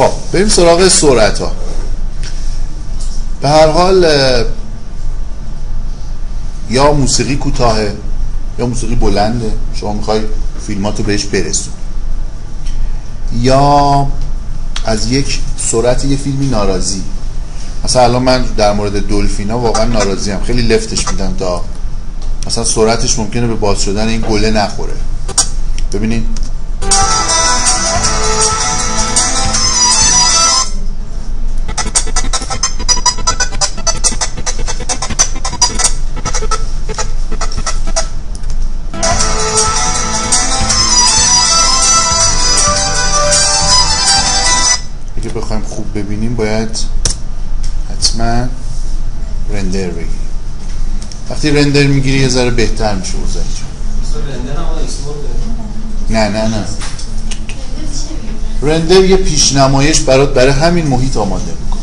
خب بریم سراغ سرعت ها به هر حال یا موسیقی کوتاهه یا موسیقی بلنده شما می‌خوای فیلماتو بهش برسون. یا از یک سرعت یه فیلمی ناراضی. مثلا الان من در مورد دلفینا واقعا ناراضی هم خیلی لفتش میدم تا مثلا سرعتش ممکنه به باز شدن این گله نخوره. ببینید ببینیم باید حتما رندر بگیریم. وقتی رندر می‌گیری یه ذره بهتر میشه اوضاع نه نه نه. رندر یه پیشنمایش برات برای همین محیط آماده می‌کنه.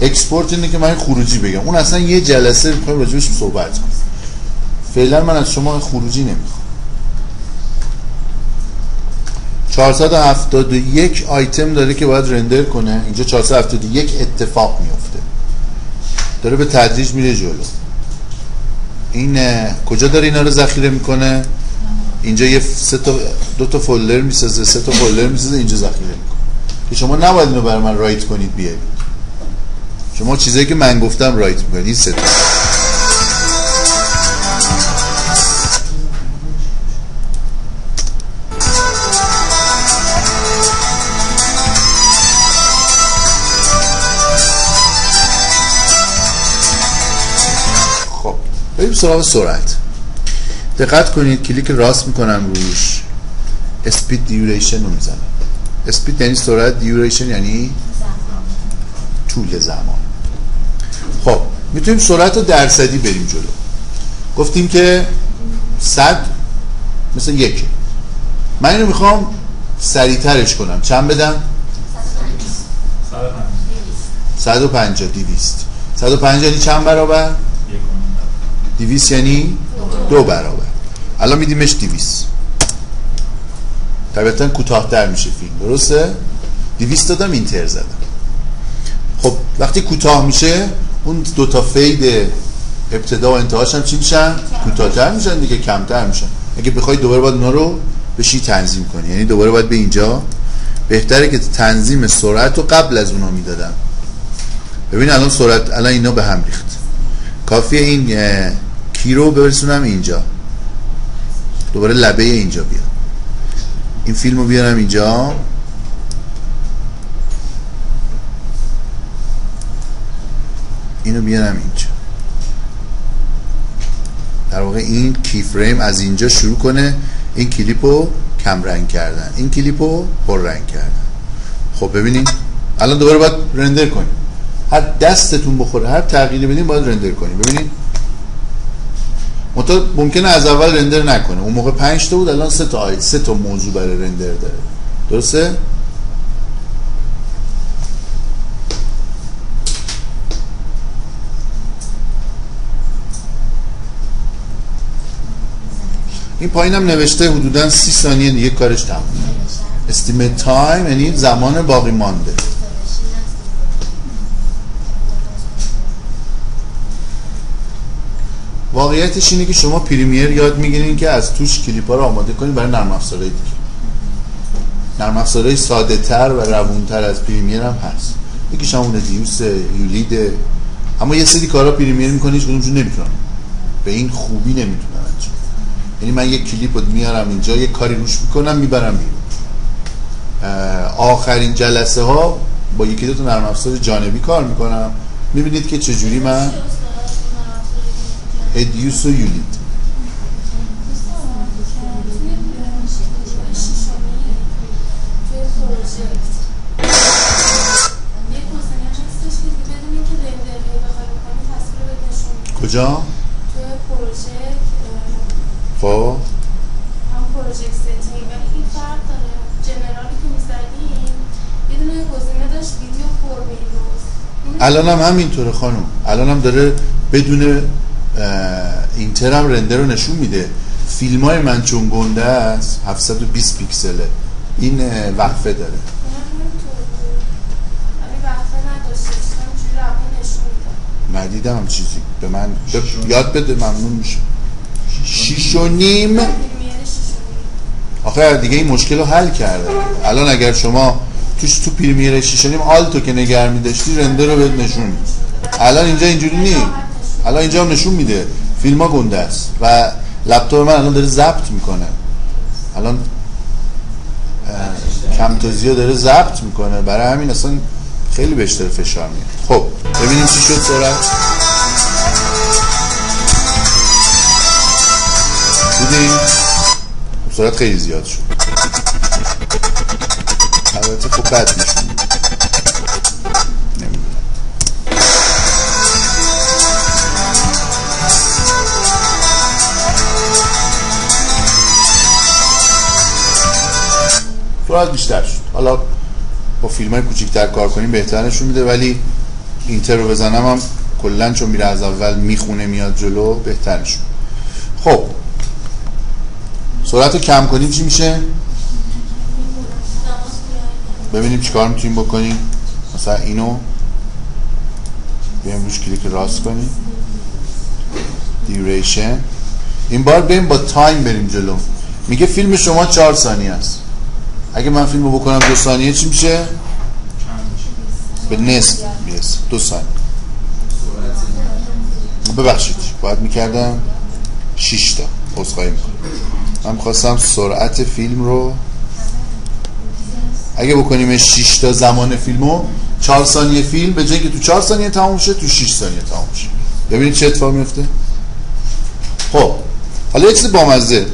اکسپورت اینه که من خروجی بگم. اون اصلا یه جلسه می‌خوایم راجبش صحبت کنم. فعلا من از شما خروجی نمی‌خوام. 471 آیتم داره که باید رندر کنه. اینجا 471 اتفاق میفته داره به تدریج میره جلو. این کجا داره اینا رو ذخیره می‌کنه؟ اینجا یه سه تا دو تا فولدر می‌سازه سه تا فولدر می‌سازه اینجا ذخیره می‌کنه. که شما نباید اینو برای من رایت کنید بیارید شما چیزایی که من گفتم رایت می‌کنید این سه تا. بریم سراغ سرعت. دقت کنید کلیک راست می‌کنم روش. اسپید دیوریشن رو می‌زنم. اسپید یعنی سرعت دیوریشن یعنی طول زمان. خب می‌تونیم سرعت رو درصدی بریم جلو. گفتیم که صد مثل یک. من اینو می‌خوام سریعترش کنم. چند بدم؟ 150 200 150 یعنی چند برابر؟ 200 یعنی دو برابر. الان میدیمش 200 طبیعتا کوتاهتر میشه فیلم. درسته؟ 200 دادم اینتر زدم. خب وقتی کوتاه میشه اون دو تا فید ابتدا و انتهاش هم چی میشن؟ کوتاهتر میشن دیگه کمتر میشن. اگه بخوای دوباره باید اونا رو بشی تنظیم کنی. یعنی دوباره باید به اینجا. بهتره که تنظیم سرعت رو قبل از اونا می‌دادم. ببین الان سرعت الان اینا به هم ریخت. کافیه این کی رو برسونم اینجا. دوباره لبه اینجا بیارم این فیلم رو بیارم اینجا. اینو بیارم اینجا. در واقع این کی فریم از اینجا شروع کنه. این کلیپ رو کم رنگ کردن. این کلیپ رو پر رنگ کردن. خب ببینید الان دوباره باید رندر کنیم. هر دستتون بخوره هر تغییری بدین باید رندر کنیم. ببینید منتها ممکنه از اول رندر نکنه. اون موقع 5 تا بود الان سه تا. آیت سه تا موضوع برای رندر داره. درسته؟ این پایینم نوشته حدودا سی ثانیه دیگه کارش تمومه. Estimate time یعنی زمان باقی مانده. واقعیتش اینه که شما Premiere یاد می‌گیرین که از توش کلیپ ها رو آماده کنید برای نرم افزارهای دیگه. نرم افزارهای ساده تر و روونتر از Premiere هم هست. یکیش همونه دیوس یولید. اما یه سری کارا Premiere می‌کنه هیچ کدومشون نمی‌تونن. به این خوبی نمی‌تونن انجام یعنی من یک کلیپ رو میارم اینجا یه کاری روش می‌کنم می‌برم بیرون. آخرین جلسه ها با یکی دو تا نرم افزار جانبی کار می‌کنم. می‌بینید که چجوری من ادیوس و یولید کجا؟ توی پروژه خب هم project setting ولی این فرق داره general ی که می‌زدیم گزینه داشت Video for Windows الان هم همینطوره خانم. الان هم داره بدون enter هم render رو نشون میده. فیلم های من چون گنده است 720 پیکسله. این وقفه داره. ندیدم هم چیزی. به من یاد بده ممنون میشه شیش و نیم. آخه دیگه این مشکل رو حل کرده. الان اگر شما توش تو پریمیر شیش و نیم آلتو که نگر میداشتی رنده رو بهت نشون الان اینجا اینجوری نیم الان اینجا نشون میده. فیلم ها گنده است. و لپتاپ من الان داره ضبط می‌کنه. الان کمتازی داره ضبط می‌کنه. برای همین اصلا خیلی داره فشار میاد خب ببینیم چی شد سرعت. دیدین؟ سرعت خیلی زیاد شد. البته خب بد نشون سرعت بیشتر شد. حالا با فیلم های کوچیکتر کار کنیم بهتر نشون میده ولی اینتر رو بزنم هم کلا چون میره از اول می‌خونه میاد جلو بهتر نشون خب. سرعت رو کم کنیم چی میشه؟ ببینیم چیکار می‌تونیم بکنیم. مثلا اینو بیایم روش کلیک راست کنیم. دیوریشن. این بار بریم با تایم بریم جلو. میگه فیلم شما چهار ثانیه است. اگه من فیلم رو بکنم دو ثانیه چی میشه؟ به نصف می‌رسه. دو ثانیه. ببخشید باید می‌کردم 6 تا. عذرخواهی می‌کنم. من می‌خواستم سرعت فیلم رو اگه بکنیم 6 تا زمان فیلمو 4 ثانیه فیلم به جای تو 4 ثانیه تموم شه تو 6 ثانیه تموم شه. ببینید چه اتفاقی میفته خب حالا یه چیز بامزه.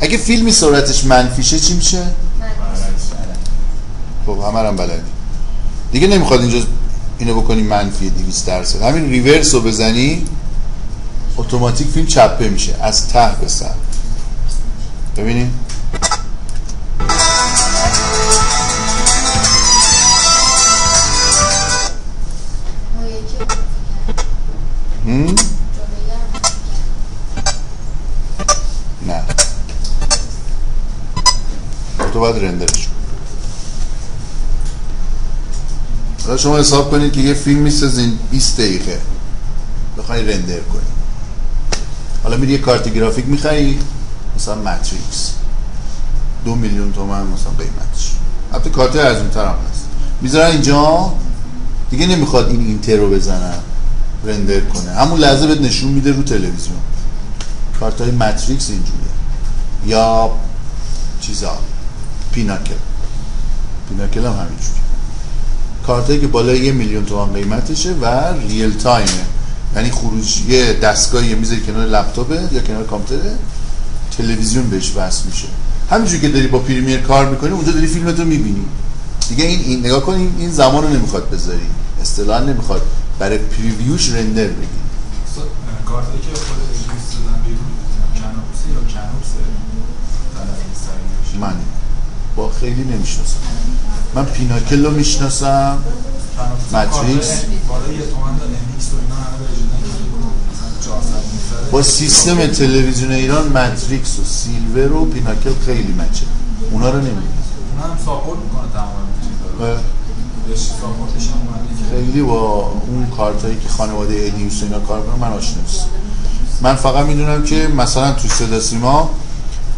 اگه فیلمی سرعتش منفیشه چی میشه؟ خب همه هم بلدی. دیگه نمی‌خواد اینجا اینو بکنی منفی 200 درصد. همین ریورس رو بزنی اتوماتیک فیلم چپه میشه از ته به سر. ببینید نه. تو باید رندرش حالا شما حساب کنید که یه فیلم می‌سازین 20 دقیقه. بخوای رندر کنی حالا میری یه کارت گرافیک می‌خری مثلا ماتریکس. دو میلیون تومن مثلا قیمتش. البته کارت ارزون تر هم هست. می‌ذارن اینجا. دیگه نمی‌خواد این اینتر رو بزنن رندر کنه. همون لحظه بهت نشون میده رو تلویزیون. کارت های ماتریکس اینجوریه. یا چیزا. پیناکل. پیناکل هم همینجوری کارتایی که بالای یه میلیون تومان قیمتشه و ریل تایمه یعنی خروج یه دستگاهی می‌ذاری کنار لپتاپه یا کنار کامپیوتره تلویزیون بهش وصل میشه. همینجوری که داری با پریمیر کار می‌کنی اونجا داری فیلمتو می‌بینی. دیگه این, این نگاه کن این, این زمان رو نمی‌خواد بذاری. اصطلاحا نمی‌خواد برای پریویوش رندر بگی. کارتایی که خود دادن بیرون یا من. با خیلی نمی‌شناسم. من پیناکل رو می‌شناسم. ماتریکس. بالای یه تومن داره امیکس و اینا همه به اجلیس مثلا 400 می‌سره. با سیستم تلویزیون ایران ماتریکس و سیلور و پیناکل خیلی مچه. اونا رو نمی‌دونم. اونا هم ساپورت می‌کنه تمام که خیلی با اون کارت هایی که خانواده ادیوس و اینا کار کنن من آشنا من فقط می‌دونم که مثلا تو صدا سیما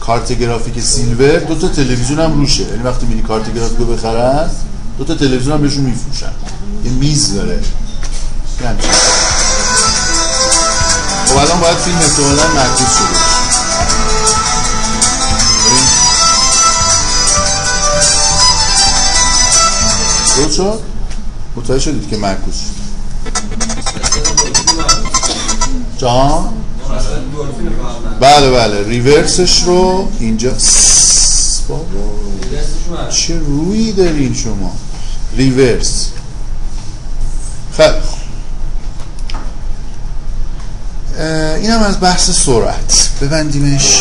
کارت گرافیک سیلور دو تا تلویزیون هم روشه یعنی وقتی میری کارت گرافیک رو بخرن دو تا تلویزیون هم بهشون میفروشن یه میز داره. خب الان باید فیلم احتمالا معکوس شده. درست شد؟ متوجه شدید که معکوس جان بله بله. ریورسش رو اینجا بابا چه روی دارین شما؟ ریورس. اه، این هم از بحث سرعت. ببندیمش.